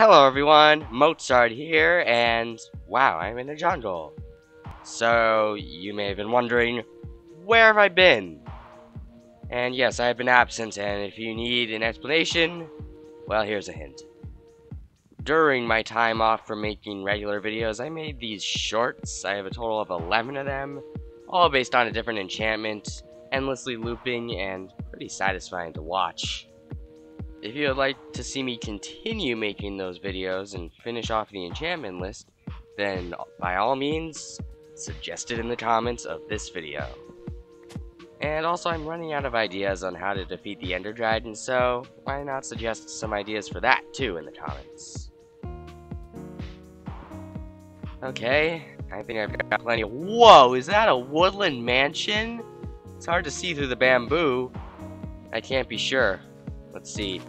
Hello everyone, Mozart here, and wow, I'm in a jungle. So, you may have been wondering, where have I been? And yes, I have been absent, and if you need an explanation, well, here's a hint. During my time off from making regular videos, I made these shorts. I have a total of 11 of them, all based on a different enchantment, endlessly looping, and pretty satisfying to watch. If you would like to see me continue making those videos and finish off the enchantment list, then by all means, suggest it in the comments of this video. And also I'm running out of ideas on how to defeat the Ender Dragon, so why not suggest some ideas for that too in the comments. Okay, I think I've got plenty of- Whoa, is that a woodland mansion? It's hard to see through the bamboo. I can't be sure. Let's see.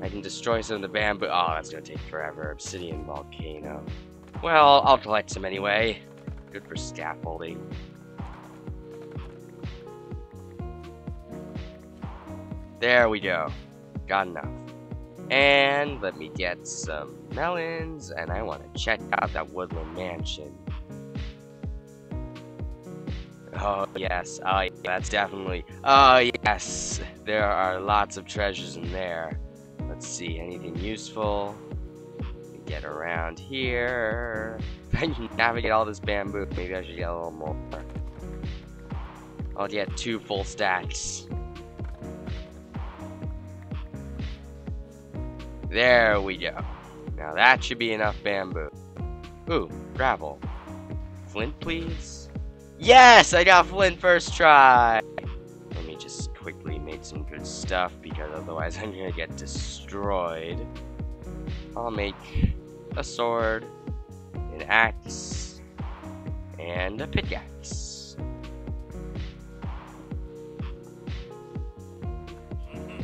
I can destroy some of the bamboo. Oh, that's gonna take forever. Obsidian volcano. Well, I'll collect some anyway. Good for scaffolding. There we go. Got enough. And let me get some melons, and I want to check out that woodland mansion. Oh, yes. Oh, that's definitely... Oh, yes. There are lots of treasures in there. Let's see, anything useful? Get around here. I can navigate all this bamboo, maybe I should get a little more. I'll get two full stacks. There we go. Now that should be enough bamboo. Ooh, gravel. Flint, please? Yes! I got flint first try! Let me just quickly make some good stuff because otherwise I'm gonna get destroyed. I'll make a sword, an axe, and a pickaxe. Mm-hmm.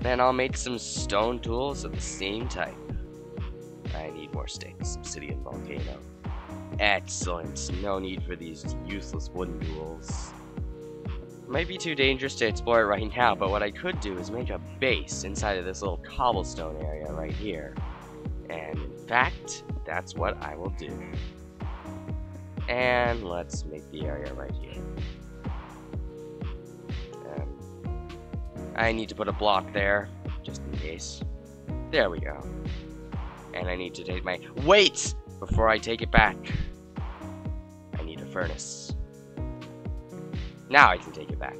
Then I'll make some stone tools of the same type. I need more sticks. Obsidian volcano. Excellent. No need for these useless wooden tools. Might be too dangerous to explore right now, but what I could do is make a base inside of this little cobblestone area right here. And in fact, that's what I will do. And let's make the area right here. Um, I need to put a block there, just in case. There we go. And I need to take my- WAIT! Before I take it back. I need a furnace. Now I can take it back.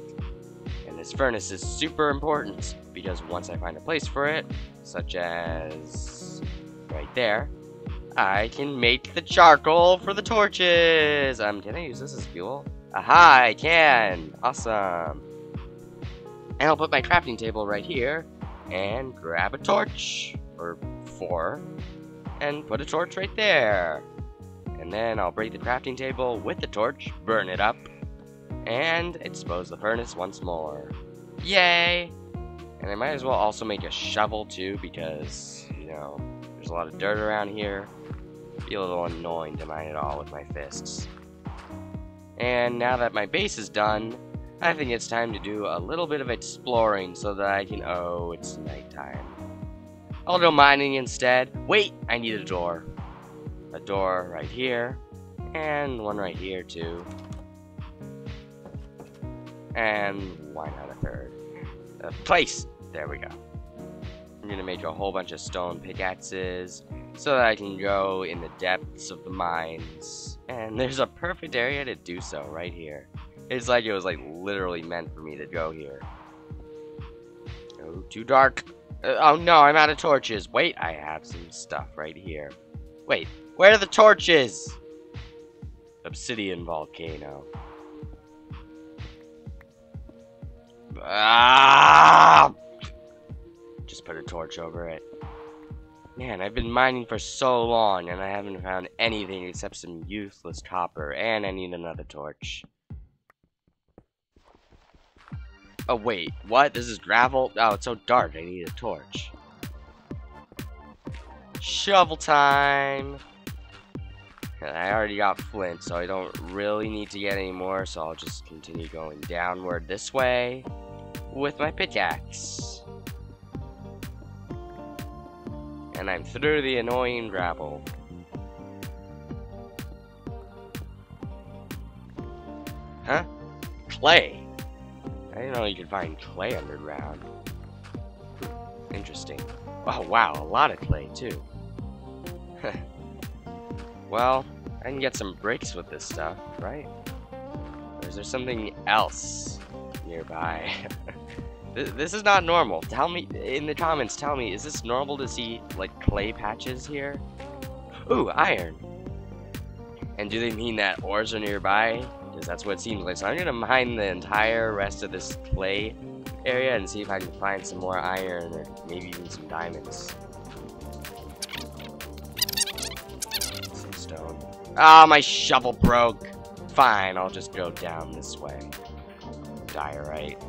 And this furnace is super important, because once I find a place for it, such as right there, I can make the charcoal for the torches! Um, can I use this as fuel? Aha, I can! Awesome! And I'll put my crafting table right here, and grab a torch, or four, and put a torch right there. And then I'll break the crafting table with the torch, burn it up, and expose the furnace once more. Yay! And I might as well also make a shovel too, because, you know, there's a lot of dirt around here. Be a little annoying to mine it all with my fists. And now that my base is done, I think it's time to do a little bit of exploring so that I can... Oh, it's nighttime. I'll go mining instead. Wait, I need a door. A door right here. And one right here too. And why not a third? A place! There we go. I'm gonna make a whole bunch of stone pickaxes so that I can go in the depths of the mines. And there's a perfect area to do so right here. It's like it was like literally meant for me to go here. Oh, too dark. Uh, oh no, I'm out of torches. Wait, I have some stuff right here. Wait, where are the torches? Obsidian volcano. Ah! Just put a torch over it. Man, I've been mining for so long and I haven't found anything except some useless copper and I need another torch. Oh wait, what? This is gravel? Oh, it's so dark, I need a torch. Shovel time! I already got flint, so I don't really need to get any more, so I'll just continue going downward this way with my pickaxe. And I'm through the annoying gravel. Huh? Clay? I didn't know you could find clay underground. Interesting. Oh wow, a lot of clay too. well, I can get some bricks with this stuff, right? Or is there something else nearby? this is not normal. Tell me, in the comments, tell me, is this normal to see, like, clay patches here? Ooh, iron. And do they mean that ores are nearby? Because that's what it seems like. So I'm gonna mine the entire rest of this clay area and see if I can find some more iron or maybe even some diamonds. Some stone. Ah, oh, my shovel broke. Fine, I'll just go down this way. Diorite,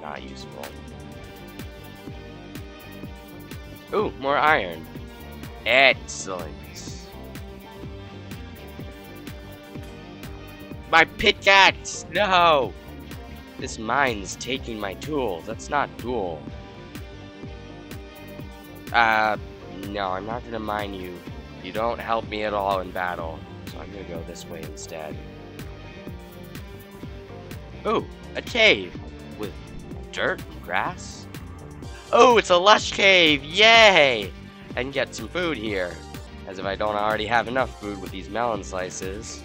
not useful. Ooh, more iron. Excellent. My pickaxe! No! This mine's taking my tools. That's not cool. Uh, no, I'm not gonna mine you. You don't help me at all in battle. So I'm gonna go this way instead. Ooh, a cave with dirt and grass. Oh, it's a lush cave! Yay! And get some food here. As if I don't already have enough food with these melon slices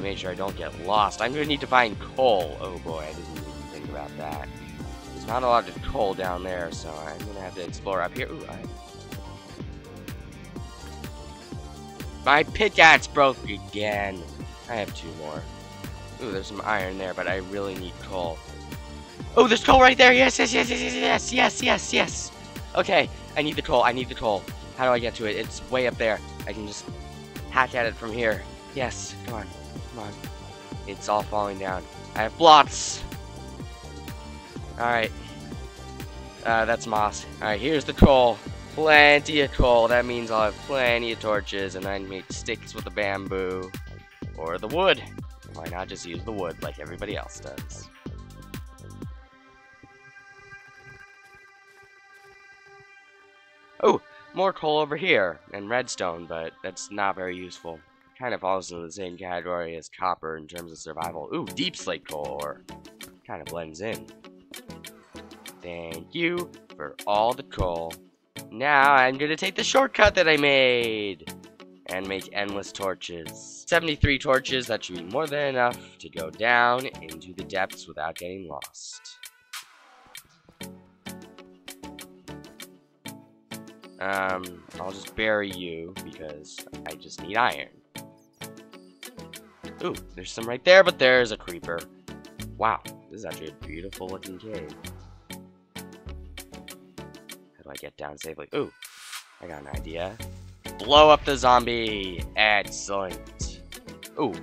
and make sure I don't get lost. I'm going to need to find coal. Oh boy, I didn't even think about that. There's not a lot of coal down there, so I'm going to have to explore up here. Ooh, I... My pickaxe broke again. I have two more. Ooh, there's some iron there, but I really need coal. Oh, there's coal right there. Yes, yes, yes, yes, yes, yes, yes, yes. Okay, I need the coal. I need the coal. How do I get to it? It's way up there. I can just hack at it from here. Yes, come on. Come on. It's all falling down. I have blocks. Alright. Uh, that's moss. Alright, here's the coal. Plenty of coal. That means I'll have plenty of torches, and I make sticks with the bamboo. Or the wood. Why not just use the wood like everybody else does? Oh, more coal over here, and redstone, but that's not very useful kind of falls into the same category as copper in terms of survival. Ooh, deep slate core. Kind of blends in. Thank you for all the coal. Now I'm gonna take the shortcut that I made and make endless torches. 73 torches, that should be more than enough to go down into the depths without getting lost. Um, I'll just bury you because I just need iron. Ooh, there's some right there, but there's a creeper. Wow, this is actually a beautiful looking cave. How do I get down safely? Ooh, I got an idea. Blow up the zombie! Excellent. Ooh,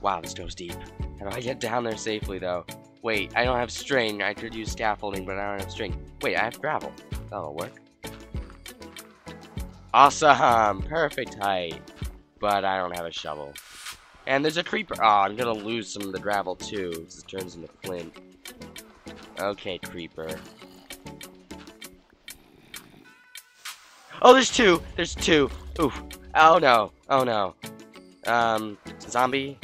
wow, this goes deep. How do I get down there safely, though? Wait, I don't have string. I could use scaffolding, but I don't have string. Wait, I have gravel. That'll work. Awesome! Perfect height. But I don't have a shovel. And there's a creeper. Oh, I'm gonna lose some of the gravel too. This turns into flint. Okay, creeper. Oh, there's two. There's two. Oof. Oh no. Oh no. Um, zombie,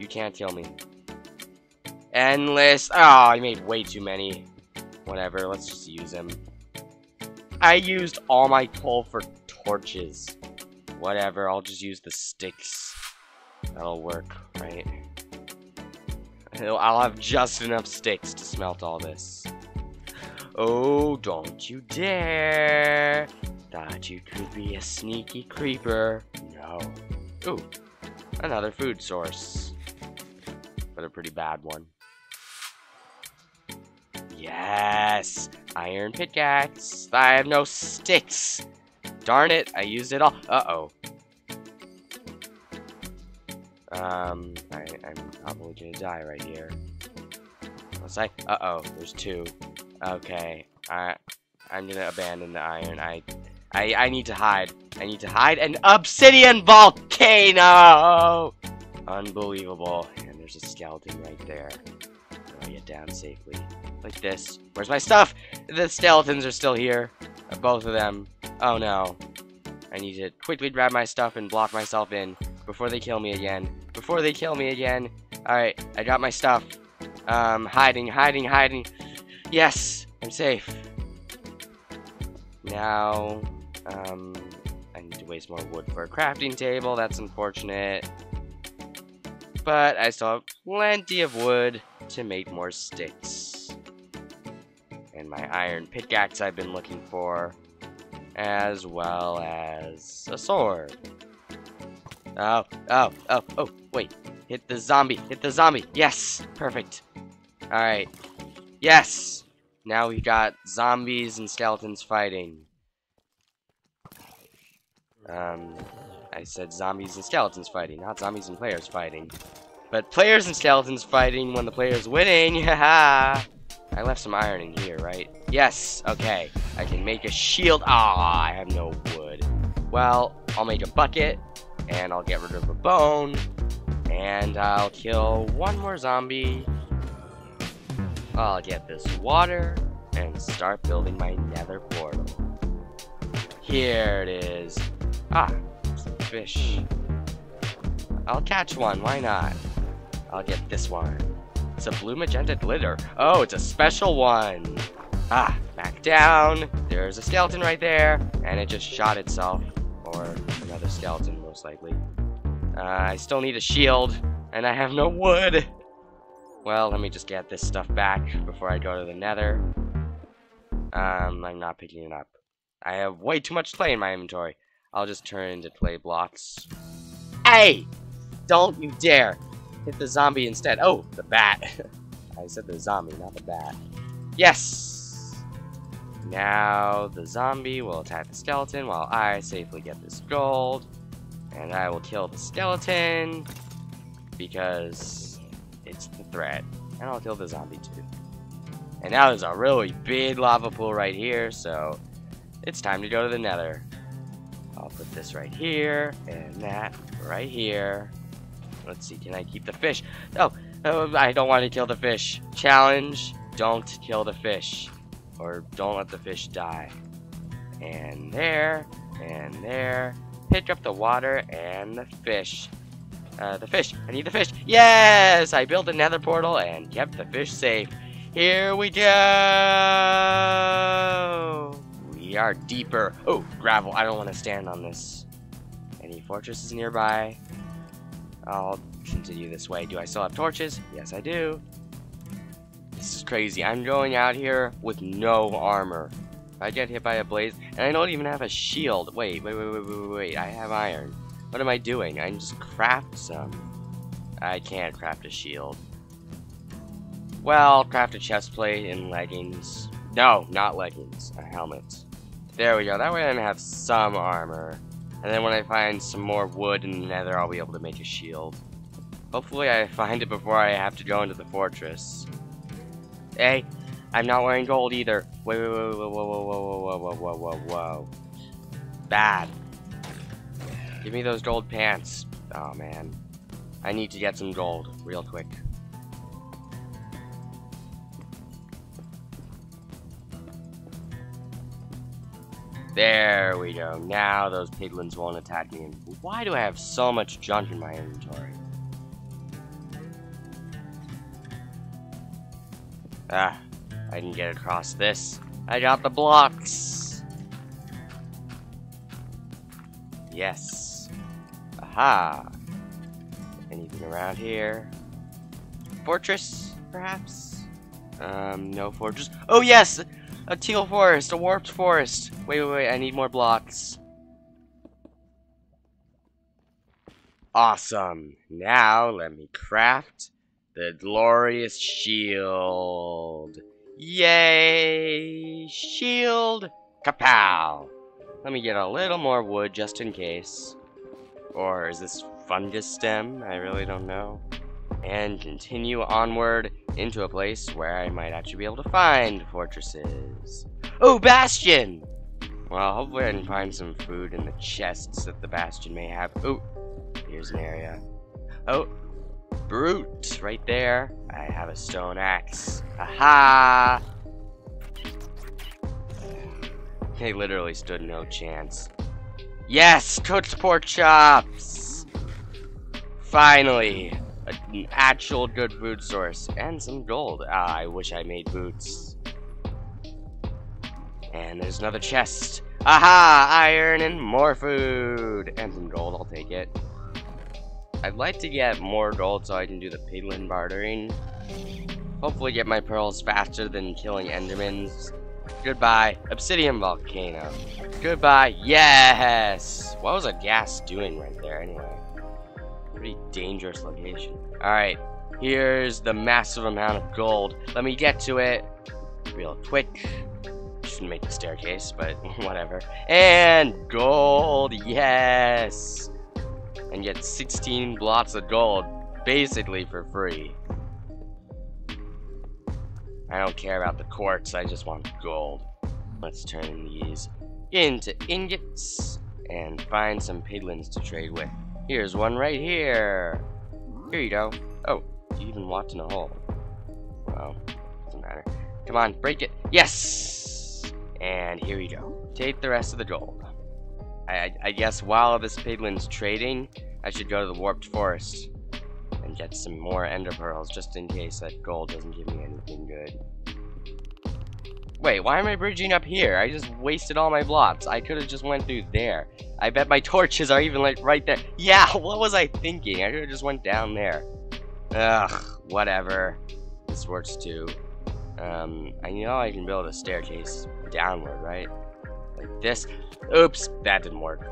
you can't kill me. Endless. Oh, I made way too many. Whatever. Let's just use them. I used all my coal for torches. Whatever. I'll just use the sticks. That'll work, right? I'll have just enough sticks to smelt all this. Oh, don't you dare! Thought you could be a sneaky creeper. No. Ooh, another food source. But a pretty bad one. Yes! Iron pickaxe! I have no sticks! Darn it, I used it all. Uh-oh. Um, I, I'm probably gonna die right here. Let's say, uh-oh, there's two. Okay, I, I'm gonna abandon the iron. I, I, I need to hide. I need to hide an obsidian volcano! Unbelievable. And there's a skeleton right there. How do I get down safely? Like this. Where's my stuff? The skeletons are still here. Both of them. Oh no. I need to quickly grab my stuff and block myself in before they kill me again. Before they kill me again. Alright, I got my stuff. Um, hiding, hiding, hiding. Yes, I'm safe. Now, um, I need to waste more wood for a crafting table. That's unfortunate. But I still have plenty of wood to make more sticks. And my iron pickaxe I've been looking for. As well as a sword. Oh, oh, oh, oh, wait. Hit the zombie, hit the zombie. Yes, perfect. Alright. Yes! Now we've got zombies and skeletons fighting. Um, I said zombies and skeletons fighting, not zombies and players fighting. But players and skeletons fighting when the player's winning, haha! I left some iron in here, right? Yes, okay. I can make a shield. Ah, I have no wood. Well, I'll make a bucket, and I'll get rid of a bone, and I'll kill one more zombie. I'll get this water, and start building my nether portal. Here it is. Ah, some fish. I'll catch one, why not? I'll get this one. It's a blue magenta glitter. Oh, it's a special one. Ah, back down. There's a skeleton right there. And it just shot itself. Or another skeleton, most likely. Uh, I still need a shield. And I have no wood. Well, let me just get this stuff back before I go to the nether. Um, I'm not picking it up. I have way too much clay in my inventory. I'll just turn into clay blocks. Hey! Don't you dare! Hit the zombie instead. Oh, the bat. I said the zombie, not the bat. Yes! Now the zombie will attack the skeleton while I safely get this gold. And I will kill the skeleton because it's the threat. And I'll kill the zombie too. And now there's a really big lava pool right here, so it's time to go to the nether. I'll put this right here, and that right here. Let's see, can I keep the fish? No, oh, I don't want to kill the fish. Challenge, don't kill the fish. Or don't let the fish die. And there, and there. Pick up the water and the fish. Uh, the fish, I need the fish. Yes, I built a nether portal and kept the fish safe. Here we go. We are deeper. Oh, gravel. I don't want to stand on this. Any fortresses nearby? I'll continue this way. Do I still have torches? Yes, I do. This is crazy. I'm going out here with no armor. I get hit by a blaze, and I don't even have a shield. Wait, wait, wait, wait, wait, wait. I have iron. What am I doing? I can just craft some. I can't craft a shield. Well, craft a chest plate and leggings. No, not leggings. A helmet. There we go. That way I have some armor. And then when I find some more wood in the nether, I'll be able to make a shield. Hopefully I find it before I have to go into the fortress. Hey, I'm not wearing gold either. Wait, wait, wait, wait, whoa, whoa, whoa, whoa, whoa, whoa, whoa, whoa. Bad. Give me those gold pants. Oh, man. I need to get some gold real quick. There we go. Now those piglins won't attack me. Why do I have so much junk in my inventory? Ah, I didn't get across this. I got the blocks. Yes. Aha. Anything around here? Fortress, perhaps? Um, no fortress. Oh, yes! A teal forest, a warped forest. Wait, wait, wait, I need more blocks. Awesome. Now, let me craft the glorious shield. Yay! Shield! Kapow! Let me get a little more wood just in case. Or is this fungus stem? I really don't know. And continue onward into a place where I might actually be able to find fortresses. Oh, Bastion! Well, hopefully I can find some food in the chests that the Bastion may have. Oh, here's an area. Oh, brute, right there. I have a stone axe. Aha! They literally stood no chance. Yes, cooked pork chops! Finally, an actual good food source. And some gold. Ah, I wish I made boots. And there's another chest. Aha! Iron and more food! And some gold, I'll take it. I'd like to get more gold so I can do the piglin bartering. Hopefully get my pearls faster than killing endermans. Goodbye, obsidian volcano. Goodbye, yes! What was a ghast doing right there anyway? Pretty dangerous location. Alright, here's the massive amount of gold. Let me get to it real quick. Shouldn't make the staircase, but whatever. And gold, yes! And get 16 blocks of gold, basically for free. I don't care about the quartz, I just want gold. Let's turn these into ingots and find some piglins to trade with. Here's one right here. Here you go. Oh, you even walked in a hole. Well, doesn't matter. Come on, break it. Yes! And here you go. Take the rest of the gold. I, I guess while this piglin's trading, I should go to the warped forest and get some more ender pearls just in case that gold doesn't give me anything good. Wait, why am I bridging up here? I just wasted all my blocks. I could have just went through there. I bet my torches are even like right there. Yeah, what was I thinking? I could have just went down there. Ugh, whatever. This works too. Um, I know I can build a staircase downward, right? Like this. Oops, that didn't work.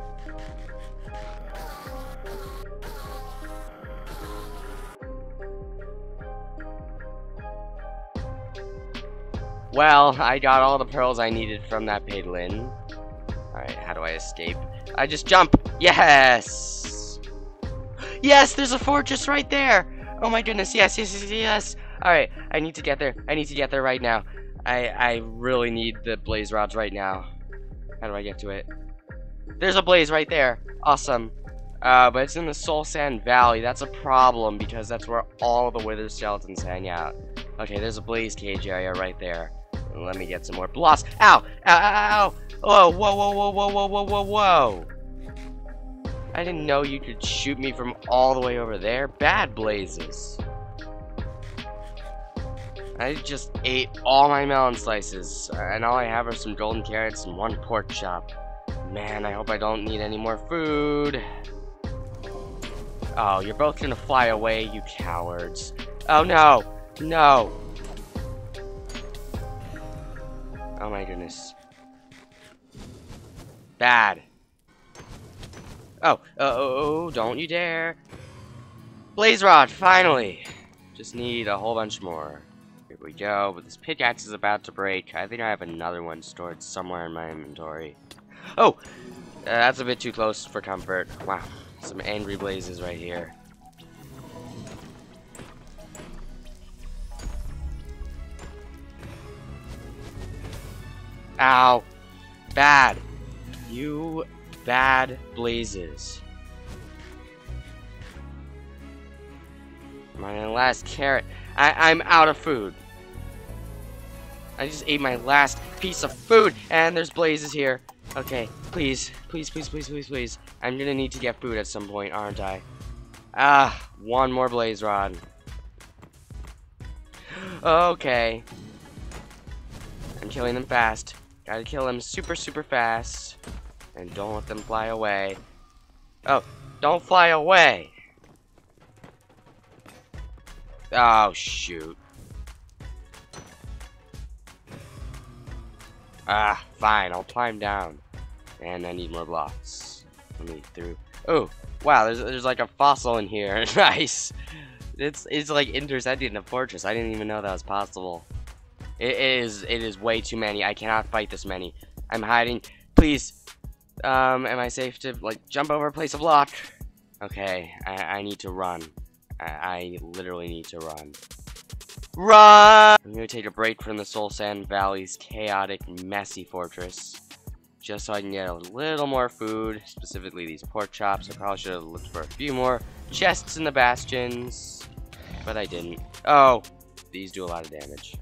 Well, I got all the pearls I needed from that piglin. Alright, how do I escape? I just jump! Yes! Yes, there's a fortress right there! Oh my goodness, yes, yes, yes, yes! Alright, I need to get there. I need to get there right now. I, I really need the blaze rods right now. How do I get to it? There's a blaze right there. Awesome. Uh, but it's in the Soul Sand Valley. That's a problem because that's where all the wither skeletons hang out. Okay, there's a blaze cage area right there. Let me get some more. Ow! Ow! Ow! ow. Oh! Whoa! Whoa! Whoa! Whoa! Whoa! Whoa! Whoa! Whoa! I didn't know you could shoot me from all the way over there. Bad blazes. I just ate all my melon slices, and all I have are some golden carrots and one pork chop. Man, I hope I don't need any more food. Oh, you're both gonna fly away, you cowards. Oh no! No! Oh my goodness. Bad. Oh, uh, oh, oh, don't you dare. Blaze rod, finally. Just need a whole bunch more. We go, but this pickaxe is about to break. I think I have another one stored somewhere in my inventory. Oh, uh, that's a bit too close for comfort. Wow, some angry blazes right here. Ow. Bad. You bad blazes. My last carrot. I I'm out of food. I just ate my last piece of food, and there's blazes here. Okay, please, please, please, please, please, please. I'm gonna need to get food at some point, aren't I? Ah, one more blaze rod. Okay. I'm killing them fast. Gotta kill them super, super fast. And don't let them fly away. Oh, don't fly away! Oh, shoot. Ah, fine, I'll climb down. And I need more blocks. Let me through. Oh, wow, there's, there's like a fossil in here. nice! It's, it's like intersecting the fortress. I didn't even know that was possible. It is it is way too many. I cannot fight this many. I'm hiding. Please. Um, am I safe to like jump over, a place a block? Okay, I, I need to run. I, I literally need to run. Run! I'm gonna take a break from the Soul Sand Valley's chaotic, messy fortress. Just so I can get a little more food, specifically these pork chops. I probably should have looked for a few more chests in the bastions, but I didn't. Oh, these do a lot of damage.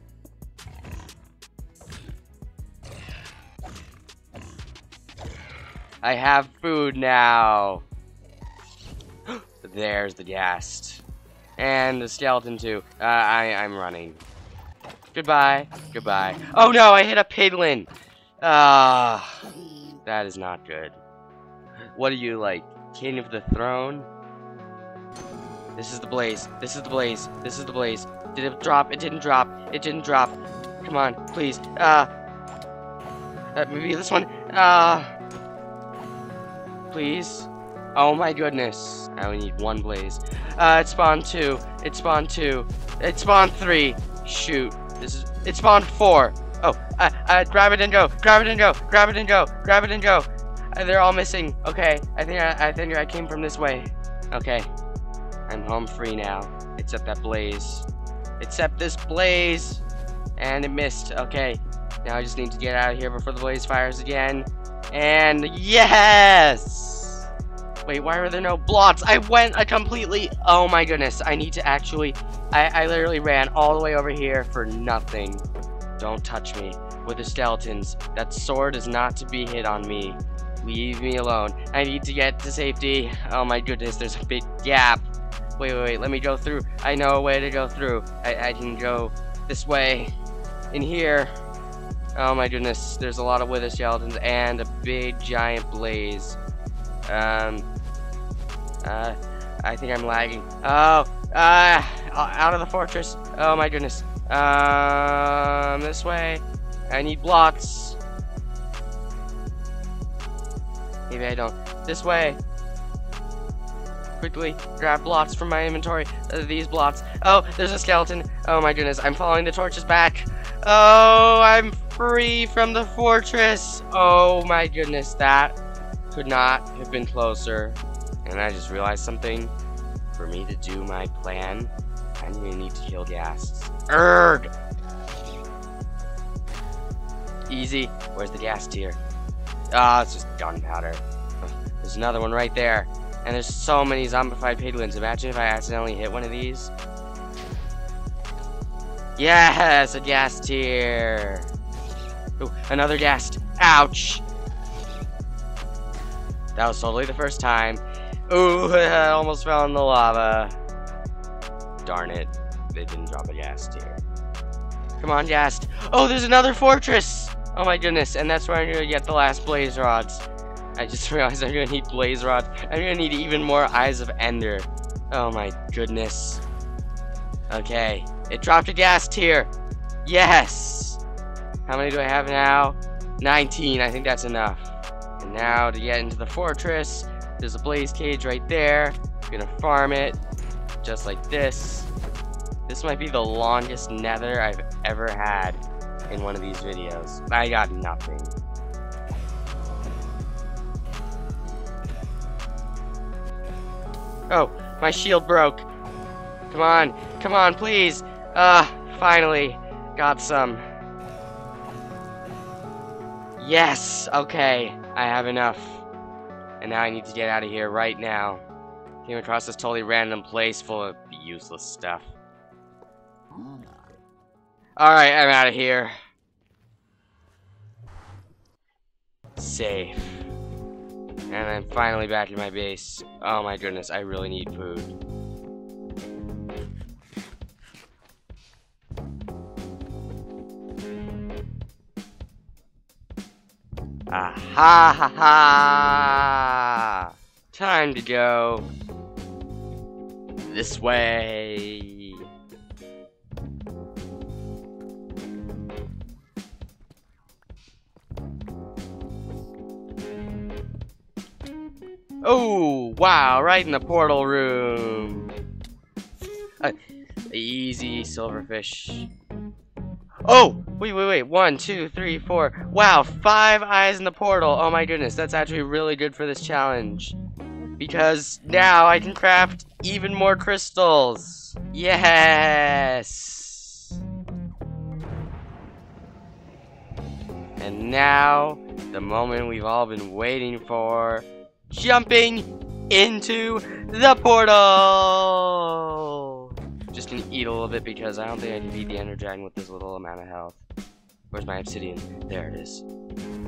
I have food now. There's the ghast. And the skeleton too. Uh, I, I'm running. Goodbye. Goodbye. Oh no, I hit a piglin. Ah, uh, that is not good. What are you like, king of the throne? This is the blaze. This is the blaze. This is the blaze. Did it drop? It didn't drop. It didn't drop. Come on, please. Uh, uh maybe this one. Uh, please. Oh my goodness. I only need one blaze. Uh, it spawned two. It spawned two. It spawned three. Shoot. This is. It spawned four. Oh, uh, uh, grab it and go. Grab it and go. Grab it and go. Grab it and go. Uh, they're all missing. Okay, I think I, I think I came from this way. Okay, I'm home free now. Except that blaze. Except this blaze. And it missed. Okay, now I just need to get out of here before the blaze fires again. And yes! Wait, why are there no blocks? I went a completely... Oh my goodness, I need to actually... I, I literally ran all the way over here for nothing. Don't touch me with the skeletons. That sword is not to be hit on me. Leave me alone. I need to get to safety. Oh my goodness, there's a big gap. Wait, wait, wait, let me go through. I know a way to go through. I, I can go this way. In here. Oh my goodness, there's a lot of wither skeletons and a big giant blaze. Um, uh, I think I'm lagging. Oh, uh, out of the fortress. Oh my goodness. Um, this way. I need blocks. Maybe I don't. This way. Quickly grab blocks from my inventory. Uh, these blocks. Oh, there's a skeleton. Oh my goodness, I'm following the torches back. Oh, I'm free from the fortress. Oh my goodness, that could not have been closer. And I just realized something. For me to do my plan, I'm gonna need to kill ghasts. Erg! Easy. Where's the ghast tear? Ah, oh, it's just gunpowder. There's another one right there. And there's so many zombified piglins. Imagine if I accidentally hit one of these. Yes, a ghast tear. Ooh, another ghast. Ouch. That was totally the first time. Ooh, I almost fell in the lava. Darn it. They didn't drop a ghast tear. Come on, ghast. Oh, there's another fortress. Oh my goodness, and that's where I'm gonna get the last blaze rods. I just realized I'm gonna need blaze rods. I'm gonna need even more eyes of ender. Oh my goodness. Okay, it dropped a ghast tear. Yes! How many do I have now? 19, I think that's enough. And now to get into the fortress, there's a blaze cage right there. I'm gonna farm it, just like this. This might be the longest nether I've ever had in one of these videos. I got nothing. Oh, my shield broke. Come on, come on, please. Ah, uh, finally, got some. Yes, okay, I have enough. And now I need to get out of here right now. Came across this totally random place full of useless stuff. Alright, I'm out of here. Safe. And I'm finally back in my base. Oh my goodness, I really need food. Ah ha ha ha! Time to go this way. Oh, wow, right in the portal room. Uh, easy, silverfish. Oh, wait, wait, wait. One, two, three, four. Wow, five eyes in the portal. Oh my goodness, that's actually really good for this challenge. Because now I can craft even more crystals. Yes! And now, the moment we've all been waiting for jumping into the portal. Eat a little bit because I don't think I can beat the Ender Dragon with this little amount of health. Where's my obsidian? There it is.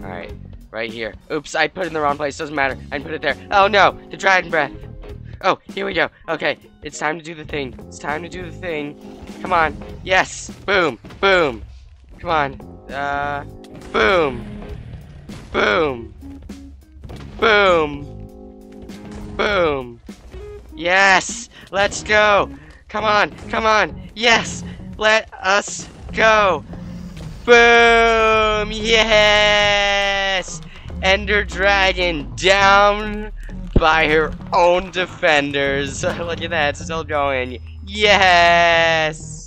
Alright. Right here. Oops, I put it in the wrong place. Doesn't matter. I put it there. Oh no, the dragon breath. Oh, here we go. Okay, it's time to do the thing. It's time to do the thing. Come on. Yes. Boom. Boom. Come on. Uh, boom. Boom. Boom. Boom. Yes. Let's go. Come on. Come on. Yes. Let us go. Boom. Yes. Ender Dragon down by her own defenders. Look at that, still going. Yes!